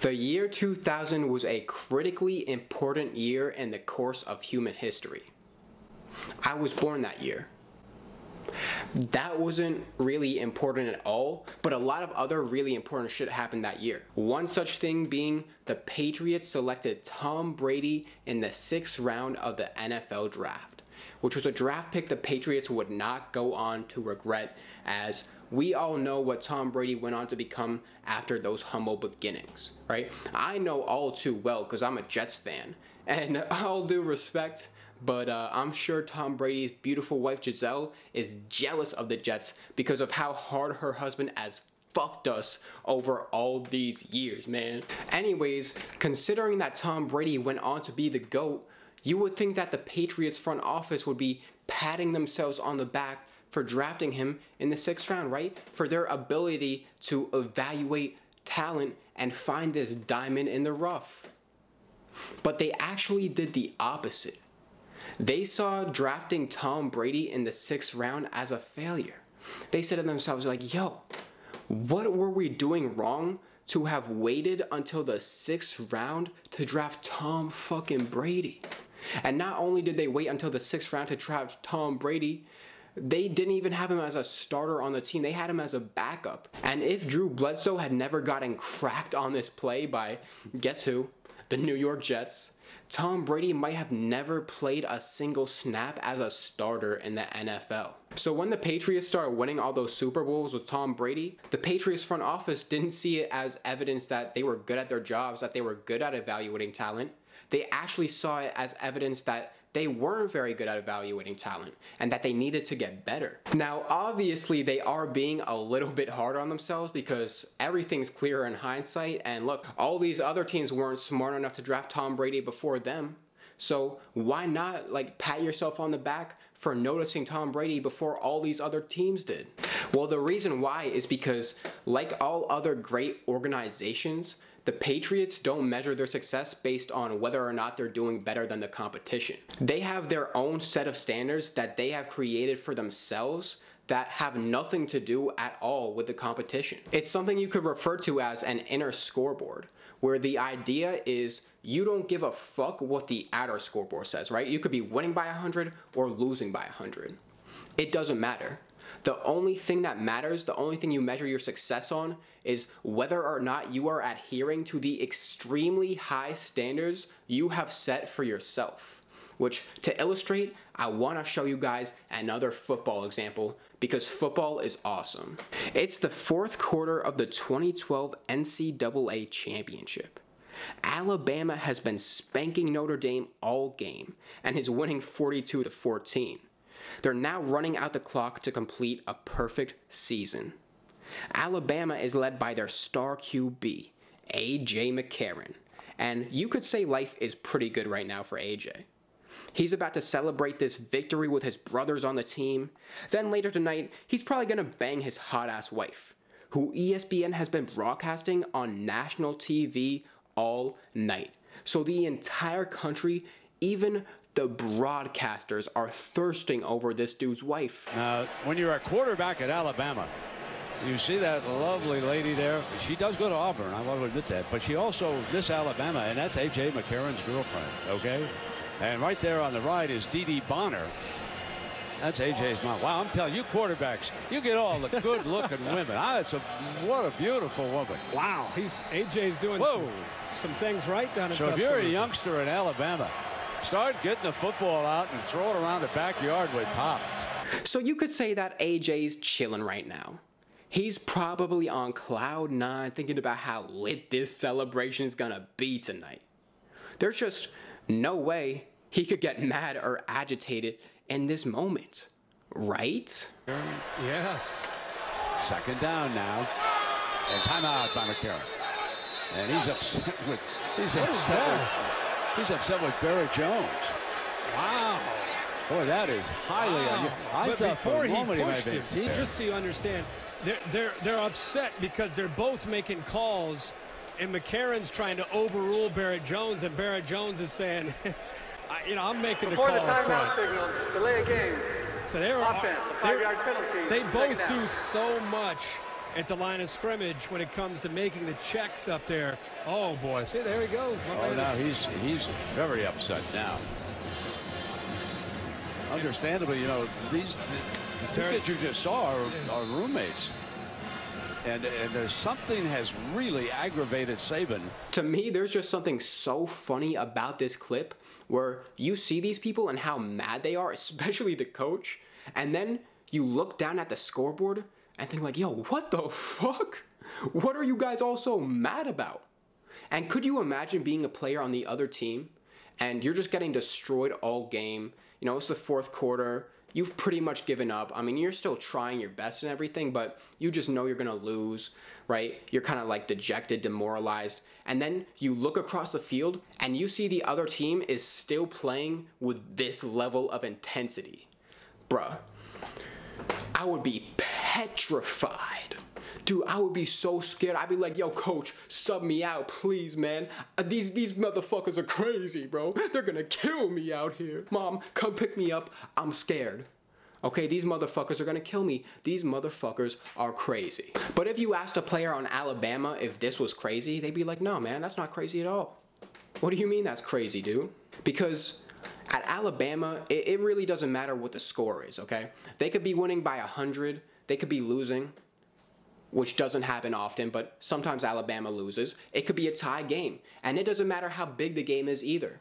The year 2000 was a critically important year in the course of human history. I was born that year. That wasn't really important at all, but a lot of other really important shit happened that year. One such thing being the Patriots selected Tom Brady in the sixth round of the NFL draft, which was a draft pick the Patriots would not go on to regret, as we all know what Tom Brady went on to become after those humble beginnings, right? I know all too well because I'm a Jets fan, and all due respect, but uh, I'm sure Tom Brady's beautiful wife Gisele is jealous of the Jets because of how hard her husband has fucked us over all these years, man. Anyways, considering that Tom Brady went on to be the GOAT, you would think that the Patriots front office would be patting themselves on the back for drafting him in the sixth round, right? For their ability to evaluate talent and find this diamond in the rough. But they actually did the opposite. They saw drafting Tom Brady in the sixth round as a failure. They said to themselves, like, yo, what were we doing wrong to have waited until the sixth round to draft Tom fucking Brady? And not only did they wait until the sixth round to draft Tom Brady, they didn't even have him as a starter on the team. They had him as a backup. And if Drew Bledsoe had never gotten cracked on this play by, guess who? The New York Jets, Tom Brady might have never played a single snap as a starter in the NFL. So when the Patriots started winning all those Super Bowls with Tom Brady, the Patriots front office didn't see it as evidence that they were good at their jobs, that they were good at evaluating talent. They actually saw it as evidence that they weren't very good at evaluating talent and that they needed to get better. Now, obviously, they are being a little bit hard on themselves because everything's clearer in hindsight. And look, all these other teams weren't smart enough to draft Tom Brady before them. So why not like pat yourself on the back for noticing Tom Brady before all these other teams did? Well, the reason why is because like all other great organizations, the Patriots don't measure their success based on whether or not they're doing better than the competition. They have their own set of standards that they have created for themselves that have nothing to do at all with the competition. It's something you could refer to as an inner scoreboard, where the idea is you don't give a fuck what the outer scoreboard says, right? You could be winning by 100 or losing by 100. It doesn't matter. The only thing that matters, the only thing you measure your success on, is whether or not you are adhering to the extremely high standards you have set for yourself. Which, to illustrate, I want to show you guys another football example because football is awesome. It's the fourth quarter of the 2012 NCAA Championship. Alabama has been spanking Notre Dame all game and is winning 42 to 14. They're now running out the clock to complete a perfect season. Alabama is led by their star QB, AJ McCarron, and you could say life is pretty good right now for AJ. He's about to celebrate this victory with his brothers on the team. Then later tonight, he's probably gonna bang his hot ass wife, who ESPN has been broadcasting on national TV all night. So the entire country, even the broadcasters, are thirsting over this dude's wife. Now, when you're a quarterback at Alabama, you see that lovely lady there. She does go to Auburn, I want to admit that. But she also, this Alabama, and that's A.J. McCarron's girlfriend, okay? And right there on the right is Dee Dee Bonner. That's AJ's mom. Wow, I'm telling you, quarterbacks, you get all the good-looking women. Ah, it's a what a beautiful woman. Wow, he's AJ's doing some, some, things right down in So if you're a youngster in Alabama, start getting the football out and throw it around the backyard with pop. So you could say that AJ's chilling right now. He's probably on cloud nine thinking about how lit this celebration is gonna be tonight. There's just no way he could get mad or agitated in this moment, right? Yes. Second down now. And timeout by McCarron. And he's upset with he's upset with, he's upset with Barrett Jones. Wow. Boy, that is highly wow. I but thought before he pushed him, just so you understand, they're, they're, they're upset because they're both making calls and McCarron's trying to overrule Barrett Jones, and Barrett Jones is saying, you know, I'm making Before the call. Before the timeout signal, delay a game. So they're offense, a five-yard penalty. They both do so much at the line of scrimmage when it comes to making the checks up there. Oh, boy. See, there he goes. Oh, now he's, he's very upset now. Understandably, you know, these the, the two that you just saw are, are roommates. And, and there's something has really aggravated Saban. To me, there's just something so funny about this clip where you see these people and how mad they are, especially the coach, and then you look down at the scoreboard and think like, yo, what the fuck? What are you guys all so mad about? And could you imagine being a player on the other team and you're just getting destroyed all game? You know, it's the fourth quarter you've pretty much given up. I mean, you're still trying your best and everything, but you just know you're going to lose, right? You're kind of like dejected, demoralized. And then you look across the field and you see the other team is still playing with this level of intensity. Bruh, I would be petrified. Dude, I would be so scared. I'd be like, yo, coach, sub me out, please, man. Uh, these these motherfuckers are crazy, bro. They're gonna kill me out here. Mom, come pick me up. I'm scared. Okay, these motherfuckers are gonna kill me. These motherfuckers are crazy. But if you asked a player on Alabama if this was crazy, they'd be like, no, man, that's not crazy at all. What do you mean that's crazy, dude? Because at Alabama, it, it really doesn't matter what the score is, okay? They could be winning by 100, they could be losing which doesn't happen often, but sometimes Alabama loses. It could be a tie game, and it doesn't matter how big the game is either.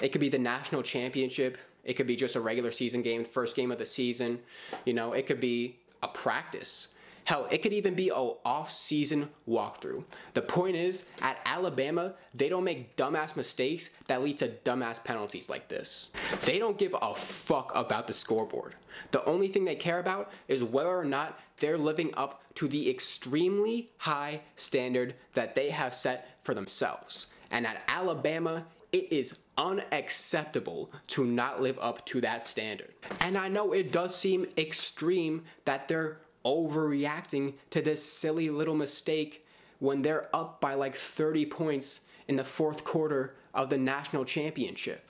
It could be the national championship. It could be just a regular season game, first game of the season. You know, it could be a practice. Hell, it could even be a off-season walkthrough. The point is, at Alabama, they don't make dumbass mistakes that lead to dumbass penalties like this. They don't give a fuck about the scoreboard. The only thing they care about is whether or not they're living up to the extremely high standard that they have set for themselves. And at Alabama, it is unacceptable to not live up to that standard. And I know it does seem extreme that they're overreacting to this silly little mistake when they're up by like 30 points in the fourth quarter of the national championship.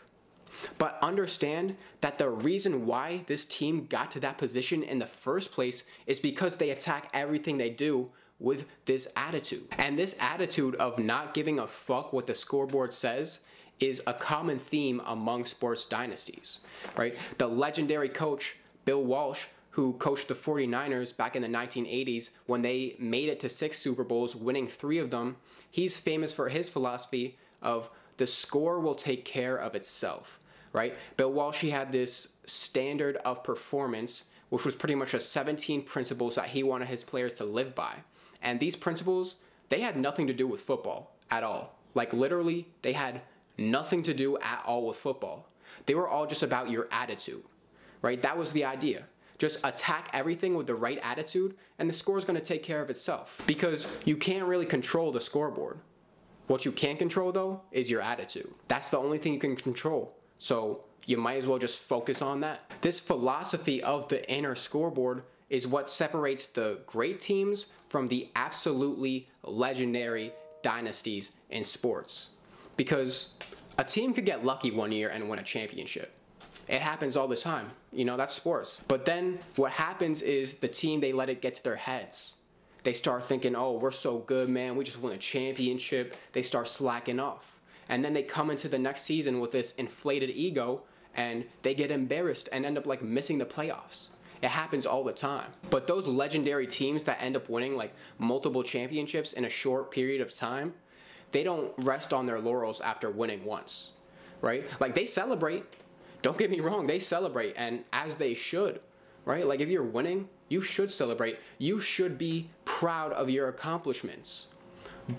But understand that the reason why this team got to that position in the first place is because they attack everything they do with this attitude. And this attitude of not giving a fuck what the scoreboard says is a common theme among sports dynasties, right? The legendary coach, Bill Walsh, who coached the 49ers back in the 1980s when they made it to six Super Bowls, winning three of them, he's famous for his philosophy of the score will take care of itself, right? Bill Walsh, he had this standard of performance, which was pretty much a 17 principles that he wanted his players to live by. And these principles, they had nothing to do with football at all. Like literally, they had nothing to do at all with football. They were all just about your attitude, right? That was the idea. Just attack everything with the right attitude, and the score is going to take care of itself. Because you can't really control the scoreboard. What you can control, though, is your attitude. That's the only thing you can control. So you might as well just focus on that. This philosophy of the inner scoreboard is what separates the great teams from the absolutely legendary dynasties in sports. Because a team could get lucky one year and win a championship. It happens all the time. You know, that's sports. But then what happens is the team, they let it get to their heads. They start thinking, oh, we're so good, man. We just won a championship. They start slacking off. And then they come into the next season with this inflated ego and they get embarrassed and end up like missing the playoffs. It happens all the time. But those legendary teams that end up winning like multiple championships in a short period of time, they don't rest on their laurels after winning once, right? Like they celebrate, don't get me wrong, they celebrate, and as they should, right? Like if you're winning, you should celebrate. You should be proud of your accomplishments.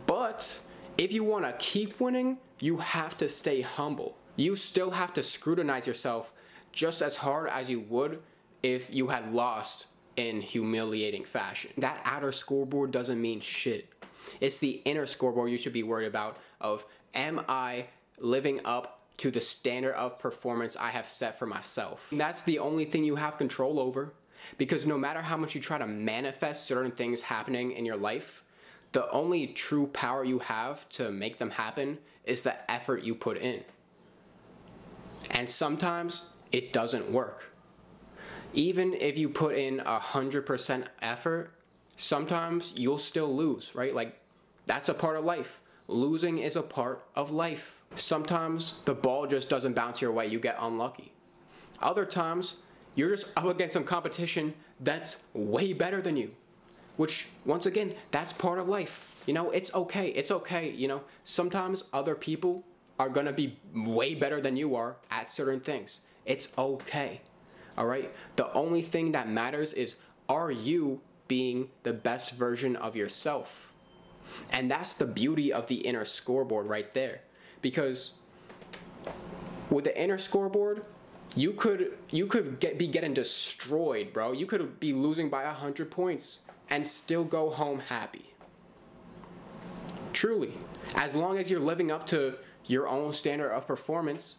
But if you want to keep winning, you have to stay humble. You still have to scrutinize yourself just as hard as you would if you had lost in humiliating fashion. That outer scoreboard doesn't mean shit. It's the inner scoreboard you should be worried about of am I living up to the standard of performance I have set for myself. And that's the only thing you have control over because no matter how much you try to manifest certain things happening in your life, the only true power you have to make them happen is the effort you put in. And sometimes it doesn't work. Even if you put in 100% effort, sometimes you'll still lose, right? Like, that's a part of life. Losing is a part of life. Sometimes the ball just doesn't bounce your way, you get unlucky. Other times, you're just up against some competition that's way better than you. Which, once again, that's part of life. You know, it's okay. It's okay. You know, sometimes other people are gonna be way better than you are at certain things. It's okay. All right? The only thing that matters is are you being the best version of yourself? And that's the beauty of the inner scoreboard right there. Because with the inner scoreboard, you could you could get be getting destroyed, bro. You could be losing by 100 points and still go home happy. Truly. As long as you're living up to your own standard of performance,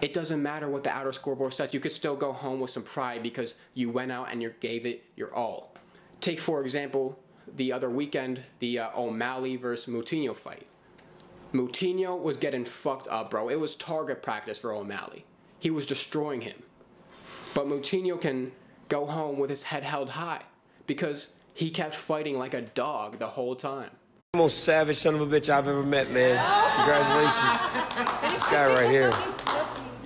it doesn't matter what the outer scoreboard says. You could still go home with some pride because you went out and you gave it your all. Take, for example, the other weekend, the uh, O'Malley versus Moutinho fight. Moutinho was getting fucked up, bro. It was target practice for O'Malley. He was destroying him. But Moutinho can go home with his head held high because he kept fighting like a dog the whole time. Most savage son of a bitch I've ever met, man. Congratulations. this guy right here.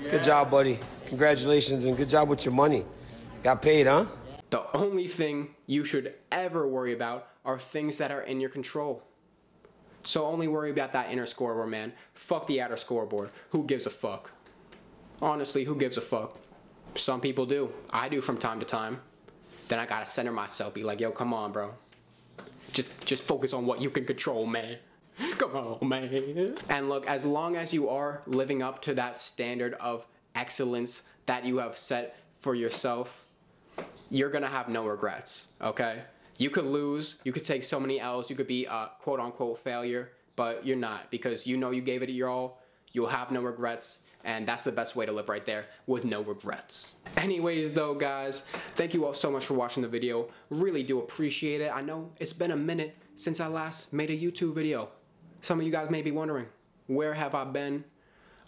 Good job, buddy. Congratulations and good job with your money. Got paid, huh? The only thing you should ever worry about are things that are in your control. So only worry about that inner scoreboard, man. Fuck the outer scoreboard. Who gives a fuck? Honestly, who gives a fuck? Some people do. I do from time to time. Then I gotta center myself, be like, yo, come on, bro. Just just focus on what you can control, man. Come on, man. And look, as long as you are living up to that standard of excellence that you have set for yourself, you're gonna have no regrets, okay? You could lose, you could take so many L's, you could be a quote unquote failure, but you're not because you know you gave it your all, you'll have no regrets, and that's the best way to live right there with no regrets. Anyways though guys, thank you all so much for watching the video. Really do appreciate it. I know it's been a minute since I last made a YouTube video. Some of you guys may be wondering, where have I been?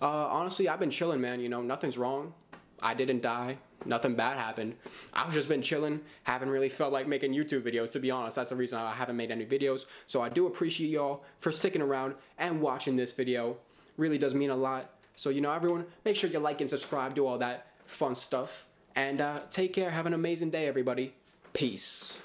Uh, honestly, I've been chilling, man. You know, nothing's wrong. I didn't die. Nothing bad happened. I've just been chilling. Haven't really felt like making YouTube videos, to be honest. That's the reason I haven't made any videos. So I do appreciate y'all for sticking around and watching this video. Really does mean a lot. So, you know, everyone, make sure you like and subscribe, do all that fun stuff. And uh, take care. Have an amazing day, everybody. Peace.